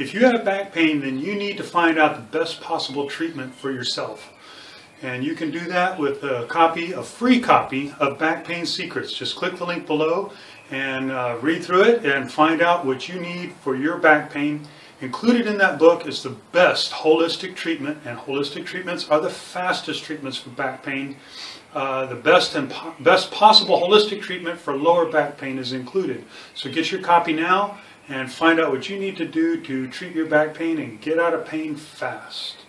if you have back pain, then you need to find out the best possible treatment for yourself. And you can do that with a copy, a free copy of Back Pain Secrets. Just click the link below and uh, read through it and find out what you need for your back pain. Included in that book is the best holistic treatment, and holistic treatments are the fastest treatments for back pain. Uh, the best and po- best possible holistic treatment for lower back pain is included. So get your copy now and find out what you need to do to treat your back pain and get out of pain fast.